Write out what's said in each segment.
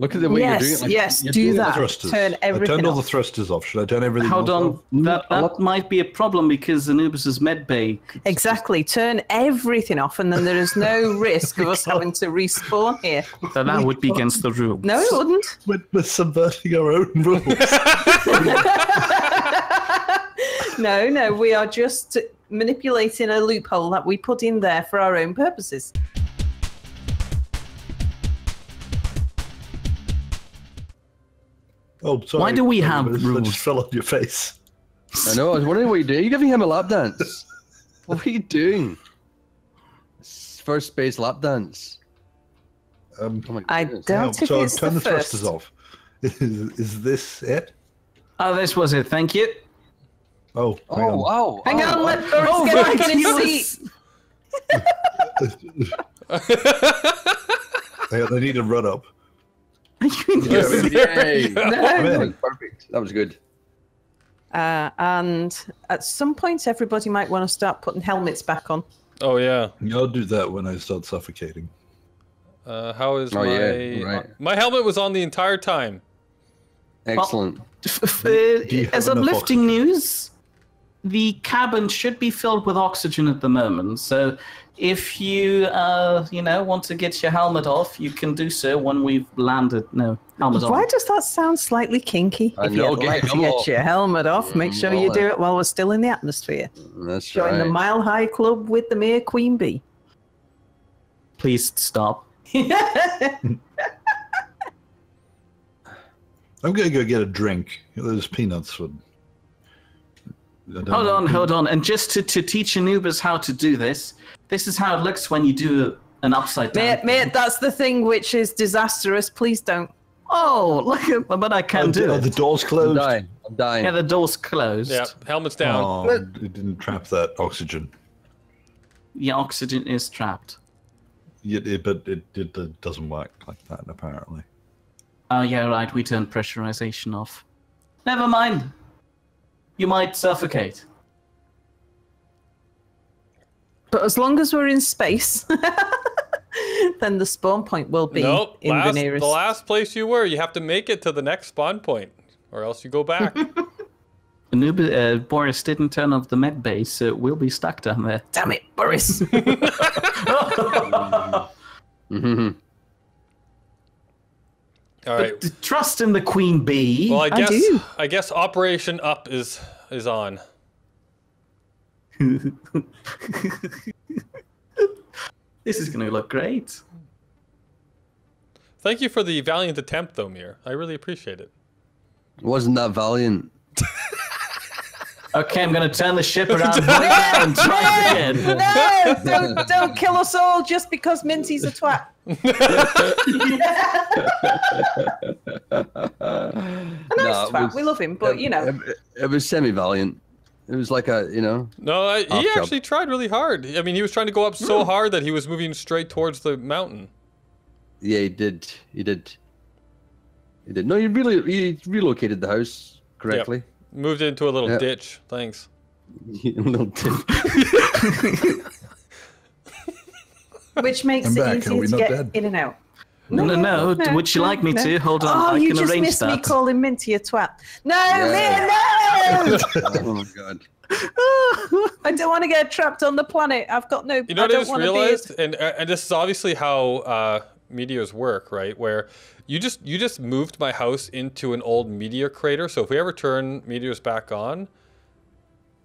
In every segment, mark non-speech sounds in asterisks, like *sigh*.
Look at the way yes, you're doing it. Like, yes, you're do doing that. Thrusters. Turn I everything turned all the thrusters off. Should I turn everything off? Hold on, off? that, mm, that might be a problem because Anubis's med bay. Exactly. Turn everything off, and then there is no *laughs* risk of us having to respawn here. That, that would be against the rules. No, it wouldn't. We're, we're subverting our own rules. *laughs* no, no, we are just manipulating a loophole that we put in there for our own purposes. Oh, sorry. Why do we have I I rules? just fell on your face. I know. I was wondering what you're doing. Are you giving him a lap dance? *laughs* what are you doing? First base lap dance. Um, Oh my I goodness. don't now, think so it's turn the the, thrusters off. *laughs* Is, is this it? Oh, this was it. Thank you. Oh, hang Oh on. wow! Hang oh, on, let oh, Boris Oh, get back in his seat. *laughs* Hang they need to run up. Yes. *laughs* Yay. No. That was perfect. That was good. Uh, and at some point, everybody might want to start putting helmets back on. Oh yeah. I'll do that when I start suffocating. Uh, how is Oh, my yeah, right. my helmet was on the entire time. Excellent. F- f- uh, you as have enough uplifting oxygen? news, the cabin should be filled with oxygen at the moment. So, if you, uh, you know, want to get your helmet off, you can do so when we've landed. No, helmet Why on. does that sound slightly kinky? I if know, you'd get like your to get helmet your helmet off, make sure you do it while we're still in the atmosphere. That's Join right. the Mile High Club with the Mayor Queen Bee. Please stop. *laughs* I'm gonna go get a drink. Those peanuts would. I don't Hold know. on, hold on. And just to, to teach Anubis how to do this, this is how it looks when you do an upside down. Mate, mate, that's the thing which is disastrous. Please don't. Oh, look at but I can Oh, do the, oh, it. the door's I'm closed. dying. I'm dying. Yeah, the door's closed. Yeah, helmet's down. Oh, it didn't trap that oxygen. The oxygen is trapped. Yet it, but it, it, it doesn't work like that apparently. Oh, yeah, right. We turned pressurization off. Never mind. You might suffocate. But as long as we're in space, *laughs* then the spawn point will be Nope. in Last, the the last place you were, you have to make it to the next spawn point, or else you go back. *laughs* Anubis, uh, Boris didn't turn off the med base, so we'll be stuck down there. Damn it, Boris. Mhm. *laughs* All right. But trust in the queen bee. Well, I I guess do. I guess Operation Up is is on. *laughs* this is going to look great. Thank you for the valiant attempt, though, Mir. I really appreciate it. Wasn't that valiant? Okay, I'm going to turn the ship around right now and try again. no, don't, *laughs* don't kill us all just because Minty's a twat. A nice twat. we love him, but you know. it, it was semi-valiant. It was like a, you know, No, I, Off he jump. actually tried really hard. I mean, he was trying to go up so hard that he was moving straight towards the mountain. yeah, he did, he did, he did. No, you really, he relocated the house correctly. Moved into a little Yeah. ditch. Thanks. *laughs* A little tip. *laughs* Which makes I'm it back. Easier to get dead? in and out. No, no, no. Would you like me to? Hold on, Oh, I you just arrange missed me calling Minty a twat. No, Yeah. man, no! *laughs* oh my god. *laughs* I don't want to get trapped on the planet. I've got no. You know I what I just want to realized, and uh, and this is obviously how uh, meteors work, right? Where you just you just moved my house into an old meteor crater. So if we ever turn meteors back on,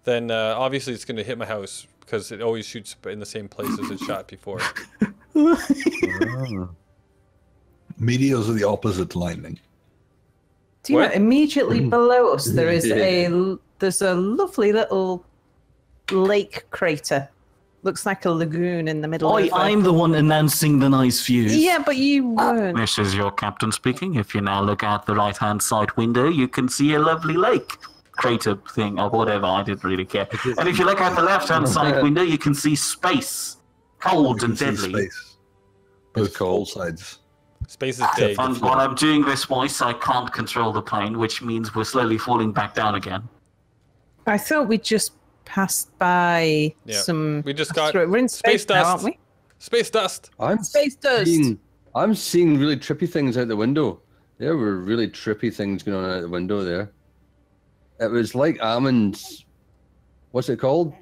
then uh, obviously it's going to hit my house because it always shoots in the same place as it shot before. *laughs* Meteors are the opposite to lightning. Do you What? know immediately below us there is *laughs* a l- there's a lovely little lake crater. Looks like a lagoon in the middle. Oi, of a- I'm the one announcing the nice views. Yeah, but you weren't. This is your captain speaking. If you now look out the right hand side window, you can see a lovely lake. Crater thing or whatever, I didn't really care. And if you look out the left hand side window, you can see space. Cold and deadly. Space. Both cold. sides. Space is big. And while I'm doing this voice, I can't control the plane, which means we're slowly falling back down again. I thought we just passed by Yeah, some. we just got asteroid- We're in space, space now, dust. aren't we? Space dust. I'm Space dust. seeing, I'm seeing really trippy things out the window. There were really trippy things going on out the window there. It was like almonds. What's it called?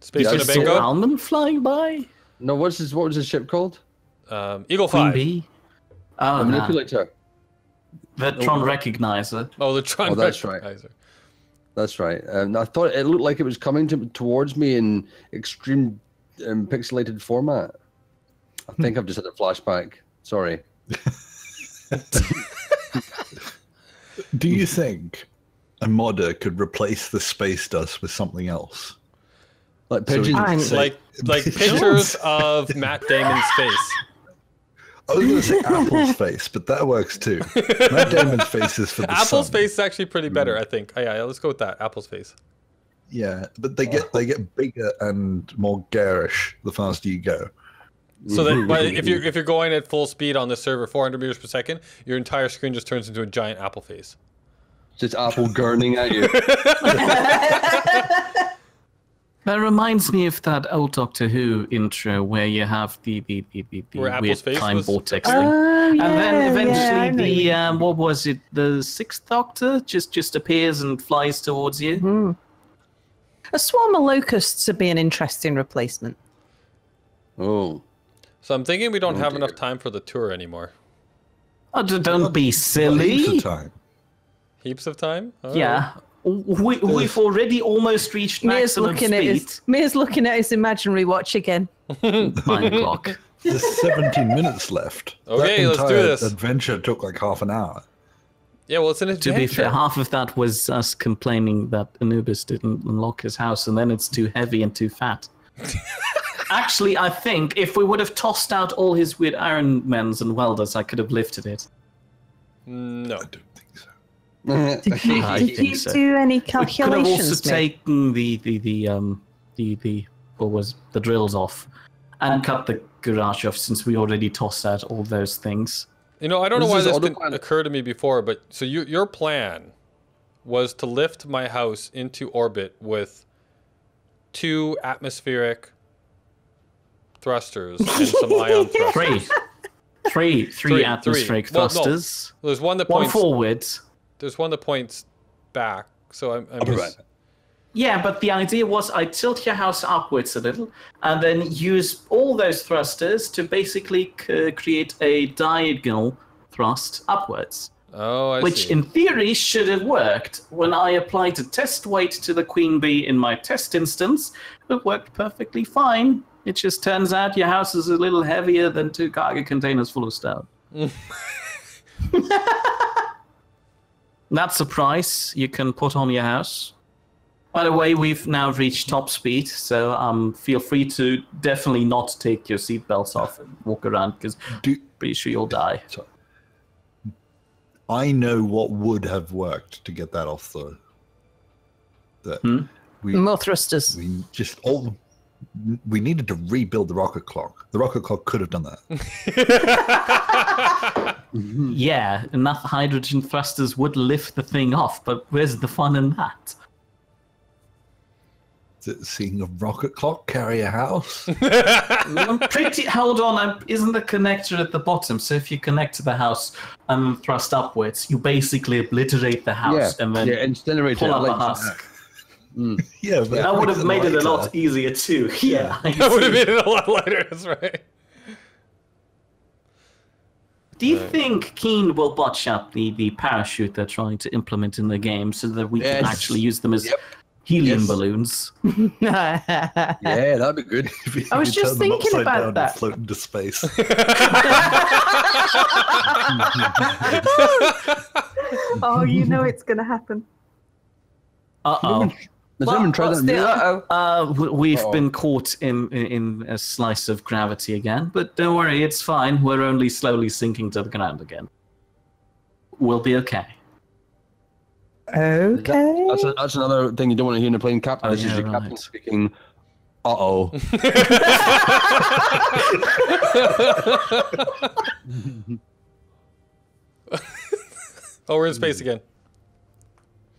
Space Yeah, I Just saw saw Winnebago. almond flying by. No, what's his, what was his ship called? Um, Eagle Queen Five. bee. Oh, the no. manipulator. the Tron recognizer. Oh, the Tron Oh, that's right. That's right. Um, I thought it looked like it was coming to, towards me in extreme um, pixelated format. I think I've just had a flashback. Sorry. *laughs* Do you think a modder could replace the space dust with something else? Like pigeons. could I'm- say- Like like pictures *laughs* of Matt Damon's face. I was going to say Apple's *laughs* face, but that works too. Matt Damon's face is for the Apple's sun. face is actually pretty better, hmm. I think. Oh, yeah, let's go with that. Apple's face. Yeah, but they get they get bigger and more garish the faster you go. So that *laughs* but if you're if you're going at full speed on the server, 400 meters per second, your entire screen just turns into a giant apple face. Just apple gurning at you. *laughs* That reminds me of that old Doctor Who intro where you have the the, the, the, the weird time was- vortex thing. Oh, yeah, and then eventually know the you- um, what was it? The sixth Doctor just just appears and flies towards you. Hmm. A swarm of locusts would be an interesting replacement. Oh. So I'm thinking we don't Oh, have dear. enough time for the tour anymore. Oh, don't be silly. time. Heaps of time? All right. Yeah. Oh. We, we've already almost reached Mia's maximum looking at speed. his Mia's looking at his imaginary watch again. *laughs* Nine o'clock. There's 17 minutes left. *laughs* Okay, that let's do entire this. Adventure took like half an hour. Yeah, well, it's an adventure. To be fair, half of that was us complaining that Anubis didn't unlock his house, and then it's too heavy and too fat. *laughs* Actually, I think if we would have tossed out all his weird iron men's and welders, I could have lifted it. No. I don't think so. Did you, I did you so. do any calculations? We could have also calculations? Taken the the the um the the what was the drills off, and cut the garage off since we already tossed out all those things. You know, I don't know why this didn't occur to me before, but so you, your plan was to lift my house into orbit with two atmospheric thrusters and some *laughs* ion thrusters. Three, three, three Three, atmospheric three. Well, no. thrusters. There's one that One points. forward. There's one that points back. So I'm, I'm just. right. Yeah, but the idea was I tilt your house upwards a little, and then use all those thrusters to basically c- create a diagonal thrust upwards. Oh, I see. which see. in theory should have worked. When I applied a test weight to the queen bee in my test instance, it worked perfectly fine. It just turns out your house is a little heavier than two cargo containers full of stone. *laughs* *laughs* That's a price you can put on your house. By the way, we've now reached top speed, so um, feel free to definitely not take your seatbelts off and walk around because Do, pretty sure you'll die. I know what would have worked to get that off the. That Hmm? we More thrusters. we just all we needed to rebuild the rocket clock. The rocket clock could have done that. *laughs* Yeah, enough hydrogen thrusters would lift the thing off, but where's the fun in that? Th- Seeing a rocket clock carry a house. *laughs* I'm pretty. Hold on, I'm, isn't the connector at the bottom? So if you connect to the house and thrust upwards, you basically obliterate the yeah, house and then yeah, incinerator. pull I up a like that. Husk. *laughs* yeah, but That would have made it a lighter. lot easier too. *laughs* Yeah, I that would have see. made it a lot lighter. That's right. Do you think Keen will botch up the, the parachute they're trying to implement in the game so that we can actually use them as Yep. helium Yes. balloons? *laughs* Yeah, that'd be good. If you- I was just thinking about down, that. they float into space. oh, you know it's going to happen. Uh oh. Has anyone tried what's that? the uh-oh? Uh, we've Uh-oh. been caught in, in in a slice of gravity again, but don't worry, it's fine. We're only slowly sinking to the ground again. We'll be okay. Okay. That's, a, that's another thing you don't want to hear in a plane captain. Oh, this is yeah, your captain speaking. Uh oh. *laughs* *laughs* Oh, we're in space again.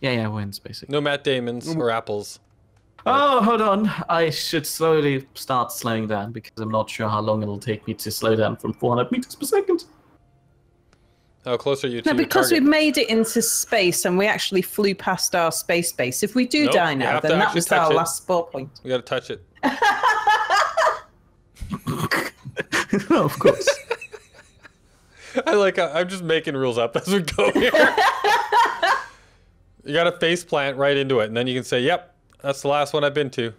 Yeah, yeah, we're in No Matt Damons or apples. Oh, hold on. I should slowly start slowing down because I'm not sure how long it'll take me to slow down from 400 meters per second. How close are you to No, because target? we made it into space and we actually flew past our space base. If we do Nope, die you now, have to then that actually was touch our it. last sport point. We gotta touch it. no, *laughs* *laughs* of course. *laughs* I like. uh, I'm just making rules up as we go here. You gotta face plant right into it, and then you can say, "Yep, that's the last one I've been to."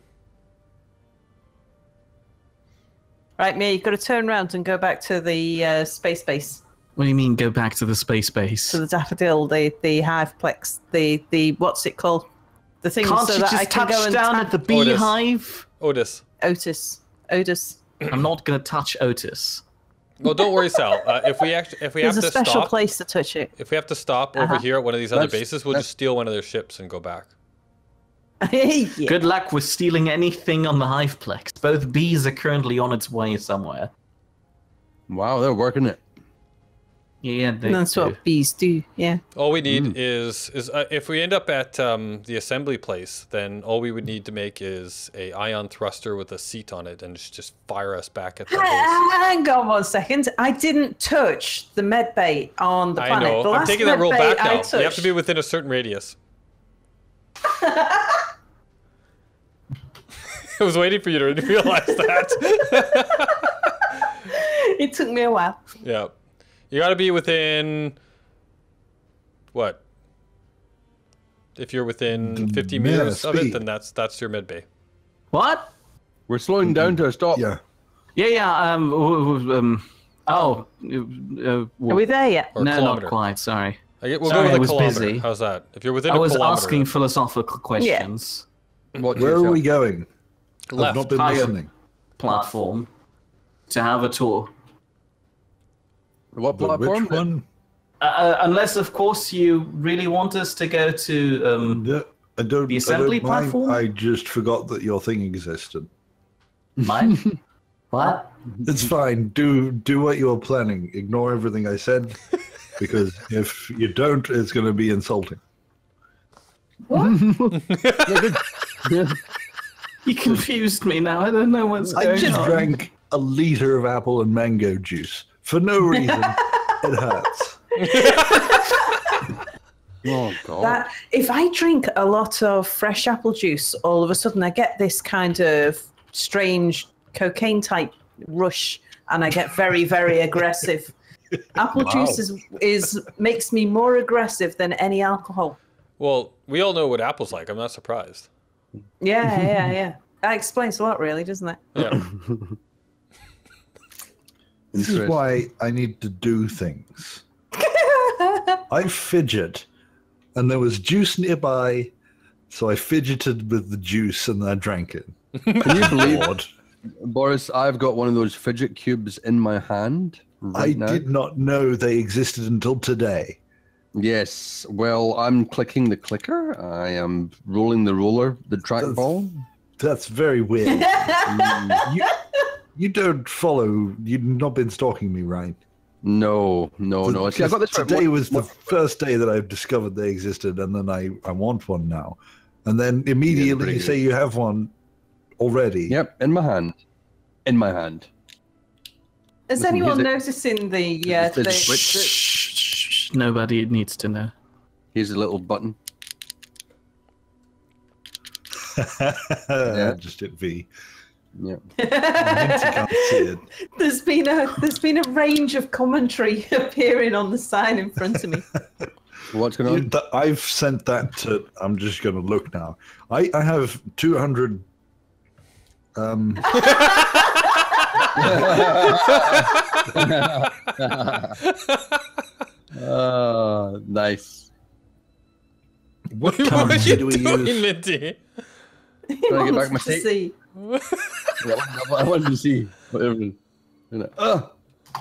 Right, Mia, you've got to turn around and go back to the uh, space base, What do you mean go back to the space base? to the daffodil, the the hiveplex, the the what's it called? The thing Can't so you that just I can touch go and down tap at the beehive? Otis. Otis. Otis. I'm not gonna touch Otis. Well, don't worry, Sal. Uh, if we actually, if we There's have a to special stop, place to touch it. if we have to stop over Uh-huh. here at one of these other That's- bases, we'll that's- just steal one of their ships and go back. *laughs* yeah. Good luck with stealing anything on the hiveplex. Both bees are currently on its way somewhere. Wow, they're working it. Yeah, they That's do. what bees do. Yeah. All we need is is uh, if we end up at um, the assembly place, then all we would need to make is a ion thruster with a seat on it, and just- just fire us back at the base. Hang on one second. I didn't touch the med bay on the I planet. know. The I'm taking that rule back I now. You have to be within a certain radius. *laughs* *laughs* I was waiting for you to realize that. It took me a while. yeah, you got to be within what? If you're within 50 Yeah, meters of it, then that's that's your med bay. What? We're slowing down to a stop. Yeah. Yeah, yeah. Um. w- w- um oh. uh, Are we there yet? No, kilometer. not quite. Sorry. I get, we'll Sorry, go I with a was kilometer. busy. How's that? If you're within I a was kilometer, asking philosophical questions. What Where are we going? left. I've not been Higher. listening. Platform to have a tour. What The platform? which one? Uh, Uh, unless, of course, you really want us to go to. Um, The, I don't. The I assembly don't mind. platform? I just forgot that your thing existed. mine? *laughs* what? It's fine. Do do what you're planning. Ignore everything I said, because *laughs* if you don't, it's going to be insulting. *laughs* Yeah. You confused me now. I don't know what's I going just drank a liter of apple and mango juice for no *laughs* reason. it hurts. *laughs* Oh god. That if I drink a lot of fresh apple juice, all of a sudden I get this kind of strange cocaine type rush, and I get very, very aggressive. Apple Wow. juice is, is makes me more aggressive than any alcohol. Well, we all know what apple's like. I'm not surprised. Yeah, yeah, yeah. That explains a lot, really, doesn't it? Yeah. *laughs* This is why I need to do things. *laughs* I fidget, and there was juice nearby, so I fidgeted with the juice and I drank it. *laughs* Can you believe, Lord, Boris? I've got one of those fidget cubes in my hand right I now. did not know they existed until today. Yes. Well, I'm clicking the clicker. I am rolling the roller, the trackball. That's very weird. *laughs* Mm. you, you don't follow. You've not been stalking me, right? No, no, no. See, I got this right. Today What- was the first day that I've discovered they existed, and then I, I want one now. And then immediately pretty you say you have one already. Yep, in my hand. In my hand. Is Listen, anyone noticing the uh, It's the Nobody needs to know. Here's a little button. *laughs* I just hit V. Yeah. Hence you can't see it. there's been a there's been a range of commentary *laughs* appearing on the sign in front of me. *laughs* What's going on? th- I've sent that to. I'm just going to look now. I, I have 200. Um, Uh, *laughs* nice. what what are you do we doing, use? Minty? He to wants to see. Yeah, I, I wanted to see. Whatever. You Uh,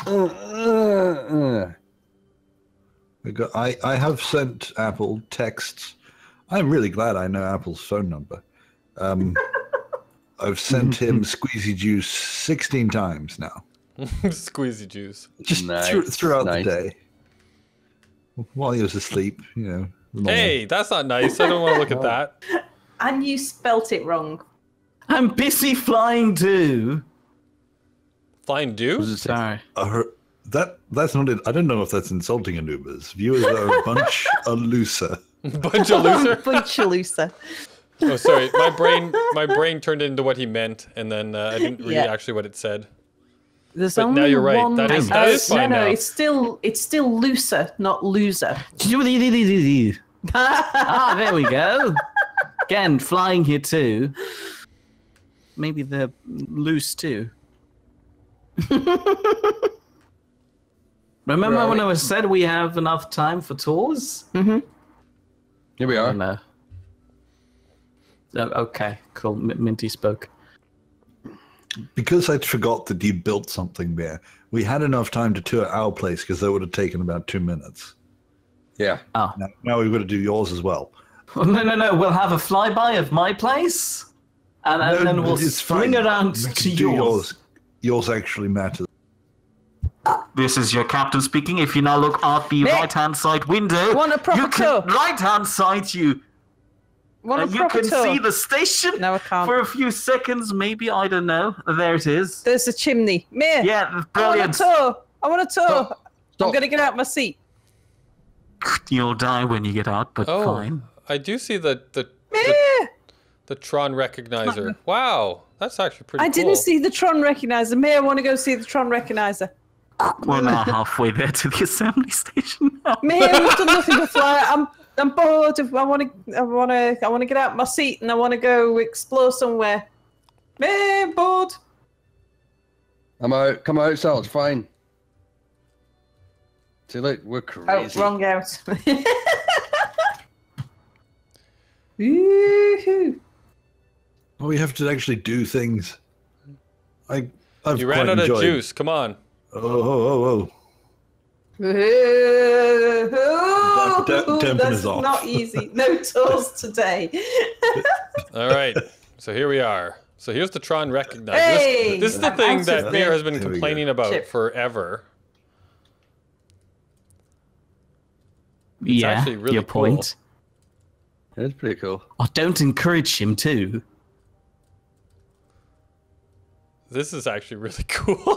uh, uh. I got- I, I have sent Apple texts. I'm really glad I know Apple's phone number. Um, *laughs* I've sent him squeezy juice 16 times now, *laughs* Squeezy juice. just Nice, through, throughout nice. the day. While he was asleep, you know. normal. Hey, that's not nice. I don't want to look at *laughs* that. And you spelt it wrong. I'm busy flying too. Flying do? Was it say- Sorry. I heard, that that's not it. I don't know if that's insulting Anubis. Viewers are a bunch of looser. *laughs* Bunch of loser. *laughs* Bunch of looser. Oh, sorry. My brain, my brain turned into what he meant, and then uh, I didn't *laughs* read Yeah. actually what it said. There's But now only you're right. one. That is- uh, that is fine No, no, now. it's still it's still looser, not loser. ah, there we go. Again, flying here too. Maybe they're loose too. *laughs* Remember when I was said we have enough time for tours? Mm-hmm. Here we are. no. Oh, okay, cool. M- Minty spoke. Because I'd forgot that you built something there, we had enough time to tour our place because that would have taken about two minutes. Yeah. Oh, Now, now we've got to do yours as well. Well, *laughs* no, no, no. We'll have a flyby of my place, and, and No, then we'll it's swing fine. around We to can do yours. Yours actually matters. This is your captain speaking. If you now look out the Nick, right-hand side window, want a proper you can tour? right-hand side you. Want uh, a you can tour? see the station No, I can't. for a few seconds, maybe. I don't know. There it is. There's a chimney. Mir, Yeah, brilliant. I want a brilliant. tour. I want a tour. Stop. I'm gonna get out of my seat. You'll die when you get out, but Oh, fine. I do see the the, the, Mir, the Tron recognizer. Wow, that's actually pretty. I cool. didn't see the Tron recognizer. May I want to go see the Tron recognizer. We're now halfway there to the assembly station now. *laughs* Mir, we've done nothing but fly. I'm I'm bored. Of, I want to I want to I want to get out of my seat and I want to go explore somewhere. May I'm bored. I'm out. Come out, Sal. It's fine. See, look, we're crazy. Oh, crazy. wrong out. *laughs* Woohoo. Oh, we have to actually do things. I, I've You quite ran out enjoyed. of juice. Come on. Oh, oh, oh, oh. oh. Damp- *laughs* damp- That's off. not easy. No tools *laughs* today. All right. so here we are. So here's the Tron recognizer. Hey! This, this is the I'm thing that of Mayor has been There complaining about Chip. forever. yeah, actually really your cool. point. That's pretty cool. Oh, don't encourage him too. This is actually really *laughs* cool.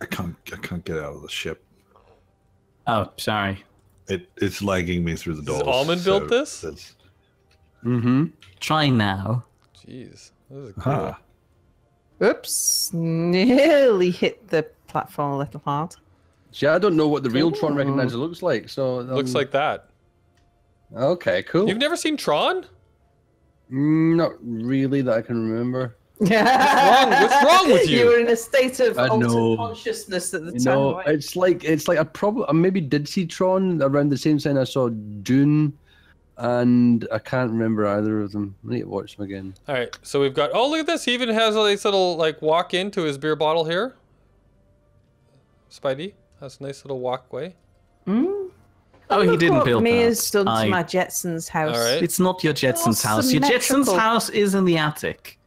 I can't, I can't get out of the ship. Oh, sorry. It, it's lagging me through the Does doors. Almond built this? that's- Mm-hmm. Try now. Jeez, this is cool. Huh. Oops. Nearly hit the platform a little hard. See, I don't know what the real Tron recognizer looks like. So um, Looks like that. okay, cool. You've never seen Tron? Not really that I can remember. *laughs* wrong? What's wrong with you? You were in a state of I altered consciousness at the You time. know, weren't it's like it's like I probably I maybe did see Tron around the same time I saw Dune, and I can't remember either of them. I need to watch them again. All right, so we've got. Oh, look at this. He even has a nice little like walk into his beer bottle here. Spidey has a nice little walkway. Hmm? Oh, he didn't what build Mia's that. done I- to my Jetsons house. All right. It's not your Jetson's house. Your Jetson's house is in the attic.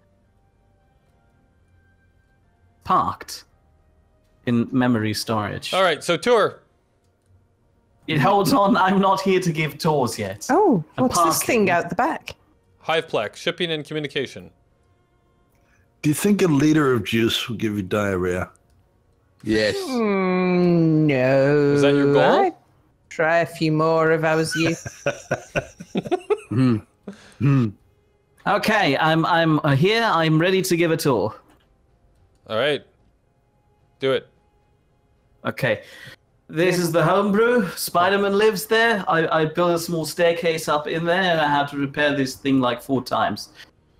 Parked. In memory storage. All right, so tour. It holds on. I'm not here to give tours yet. Oh, And what's this thing out the back? Hiveplex, shipping and communication. Do you think a liter of juice will give you diarrhea? Yes. Mm, no. Is that your goal? I'd try a few more if I was you. *laughs* Hmm. Hmm. Okay, I'm I'm uh, here. I'm ready to give a tour. All right, do it. Okay. This is the homebrew. Spider-Man lives there. I, I built a small staircase up in there, and I had to repair this thing like four times.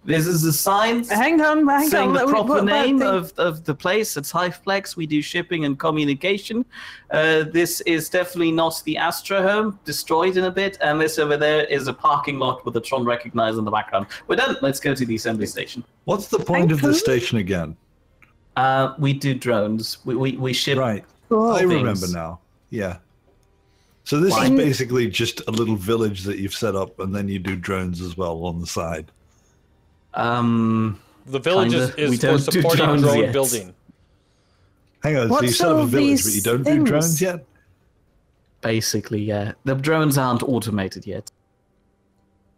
This is the sign hang on, hang saying on. the proper what about name the- of, of the place. It's Hiveplex. We do shipping and communication. Uh, this is definitely not the Astra home, destroyed in a bit. And this over there is a parking lot with a Tron recognizer in the background. We're done. Let's go to the assembly station. What's the point of Thank this station again? Uh, we do drones. We, we, we ship. Right. Oh, I things. remember now. Yeah. So this is basically just a little village that you've set up, and then you do drones as well on the side. Um, The village is, Kinda. is We for supporting drone yet. building. Hang on, so you What's set up a village, but you don't do drones yet? basically, yeah. The drones aren't automated yet.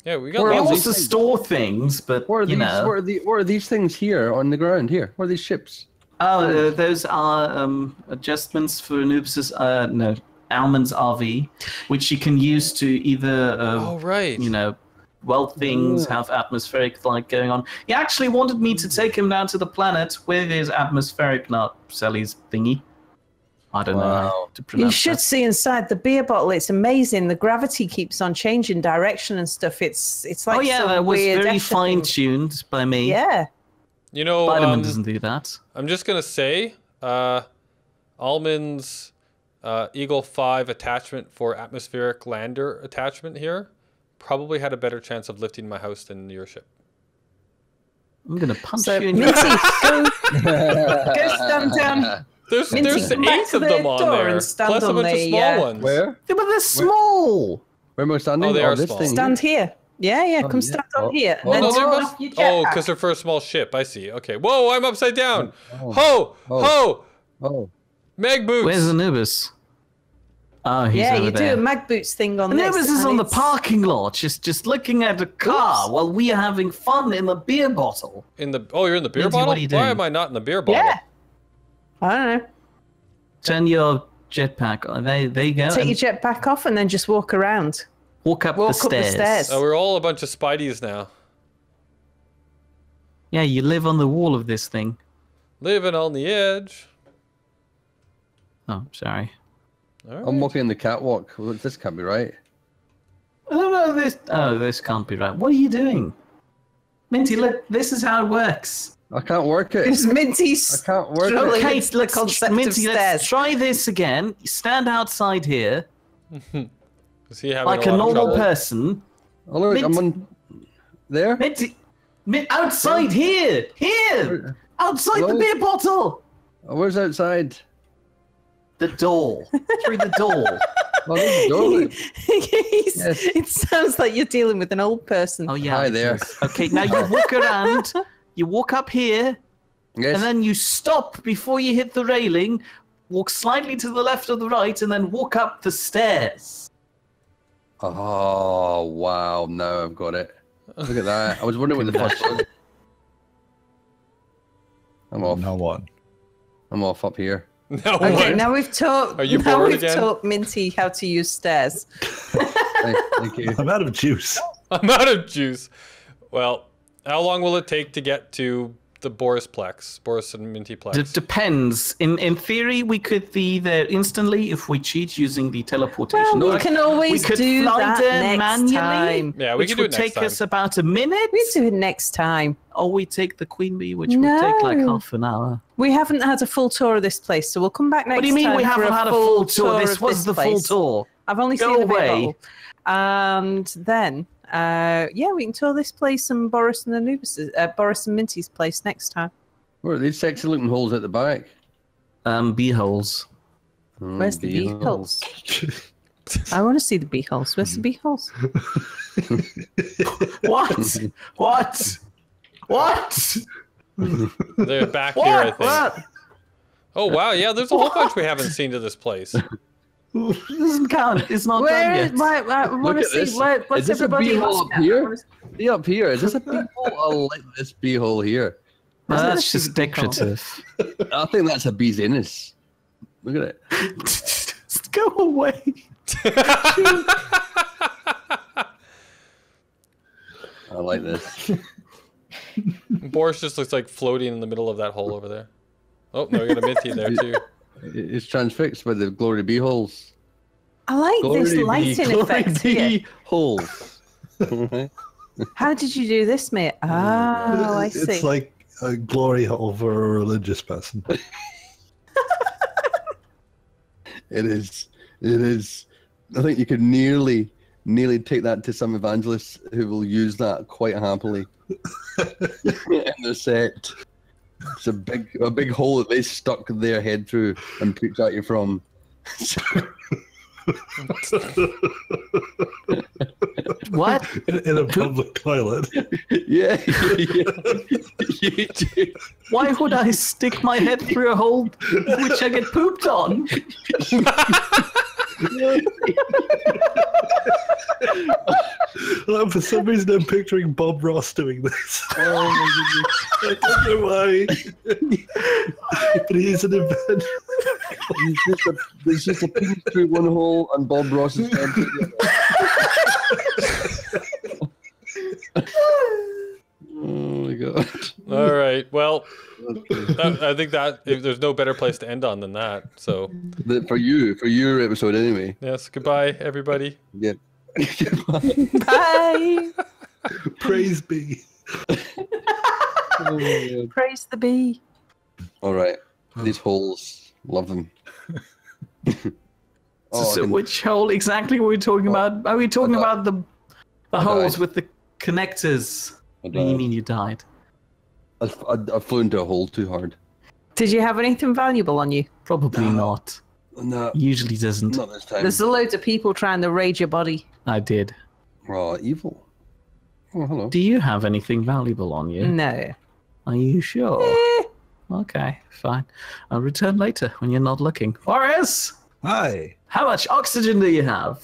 Yeah, we got Where We are lots these also things? store things, but What are you these? know. What are the? What are these things here on the ground? Here, what are these ships? Oh, uh, those are um, adjustments for Anubis's, uh, no, Almond's RV, which you can use to either, uh, Oh right. you know, weld things, Yeah. have atmospheric light going on. He actually wanted me to take him down to the planet with his atmospheric, not Sally's thingy. I don't know how Wow. to You should that. see inside the beer bottle. It's amazing. The gravity keeps on changing direction and stuff. It's it's like oh yeah, some that was weird very fine tuned by me. Yeah. You know, Spider-Man um, doesn't do that. I'm just gonna say, uh, Almond's uh, Eagle Five attachment for atmospheric lander attachment here probably had a better chance of lifting my house than your ship. I'm gonna punch So you in your Minty, *laughs* go, *laughs* go stand down. There's Minty, there's eight of them on there, and stand plus a on bunch of the, small uh, ones. Where? Yeah, but they're small. Where am I standing? Oh, they are this small. thing. Stand here. Yeah, yeah. Oh, Come yeah. stand on Oh. here. Oh, And no, they're both- Oh, because they're for a small ship. I see. Okay. Whoa, I'm upside down. Oh. Ho, Oh. ho, Oh, mag boots. Where's Anubis? Oh, he's yeah, over you there. do a mag boots thing on this. Anubis is and on the parking lot, just just looking at a car Oops. while we are having fun in the beer bottle. in the oh, you're in the beer Minty, what bottle. are you Why am I not in the beer bottle? Yeah. I don't know. Turn your jetpack on. There, there you go. Take and your jetpack off and then just walk around. walk up walk the up the stairs. stairs. Oh, we're all a bunch of Spideys now. Yeah, you live on the wall of this thing. Living on the edge. Oh, sorry. All I'm right. walking in the catwalk. Well, This can't be right. Oh no, this. Oh, this can't be right. What are you doing, Minty? Look, this is how it works. I can't work it. It's Minty's. I can't work it. Okay, with the let's concept of Minty, let's stairs. try this again. Stand outside here *laughs* Is he having like a, a normal trouble? person. Oh, look, I'm on there. Minty, Min- outside here, here, outside the beer bottle. Oh, where's outside? The door. *laughs* Through the door. Oh, there's the doorway. He's- Yes. It sounds like you're dealing with an old person. Oh yeah. Hi it there. is. Okay, now you walk around. You walk up here, Yes. and then you stop before you hit the railing. Walk slightly to the left or the right, and then walk up the stairs. Oh wow! Now I've got it. Look at that. I was *laughs* wondering what the first was. I'm off. No one. I'm off up here. *laughs* No Okay, one. now we've taught. Are you now bored we've again? taught Minty how to use stairs. *laughs* Thank, thank you. I'm out of juice. I'm out of juice. Well, how long will it take to get to the Borisplex, Boris and Minty It Plex? depends. In in theory, we could be there instantly if we cheat using the teleportation. Well, we device. can always we could do fly that there next manually, time. Yeah, we which can do would it next take us about a minute. We do it next time. Or we take the Queen Bee, which would take like half an hour. We haven't had a full tour of this place, so we'll come back next What do you mean we haven't had a full tour? This of was the full tour. I've only Go seen the beer away. Bottle. And then, uh, yeah, we can tour this place and Boris and Anubis, uh, Boris and Minty's place next time. Where are these sexy looking holes at the back? Um, bee holes. Mm, Where's the bee holes. holes? *laughs* I want to see the bee holes. Where's the bee holes? *laughs* What? what? What? They're back here, I think. What? Oh wow, yeah, there's a whole bunch we haven't seen to this place. *laughs* This doesn't count. It's not Where done is yet. my? I want to see. this. Where, what's Is this a everybody bee hole up here? I wanna see- Be up here. Is this a bee hole? I like this bee hole here. No, Isn't that's this just a hole? decorative. I think that's a bee's anus. Look at it. just *laughs* go away. *laughs* I like this. Boris just looks like floating in the middle of that hole over there. Oh, no, we got a Minty there too. *laughs* It's transfixed by the glory bee holes. I like this lighting bee, glory effect here. bee holes. *laughs* How did you do this, mate? *laughs* Oh, I see. It's like a glory hole for a religious person. *laughs* It is. It is. I think you could nearly, nearly take that to some evangelists who will use that quite happily in the set. It's a big, a big hole that they stuck their head through and preach at you from. *laughs* What? In, in a public toilet. yeah, yeah. *laughs* you. Why would I stick my head through a hole which I get pooped on? *laughs* *laughs* Well, for some reason, I'm picturing Bob Ross doing this. Oh my *laughs* I don't know why. *laughs* but he's an event. goodness. He's just a, he's just a penis through one hole and Bob Ross is head through the other. Oh my god. All right. Well, that, I think that if there's no better place to end on than that. So, For you, for your episode anyway. yes. Goodbye, everybody. Yeah. *laughs* Bye. Praise be. Oh. Praise the bee. All right. These holes, love them. *laughs* oh, so can- which hole exactly were we talking Oh, about? Are we talking about the the I holes died. with the connectors? What do you mean you died? I, I, I flew into a hole too hard. Did you have anything valuable on you? Probably No. not. No, Usually doesn't. not this time. There's loads of people trying to raid your body. I did. Oh, evil. Oh, hello. Do you have anything valuable on you? No. Are you sure? Eh, Okay, fine. I'll return later when you're not looking. Boris, Hi. how much oxygen do you have?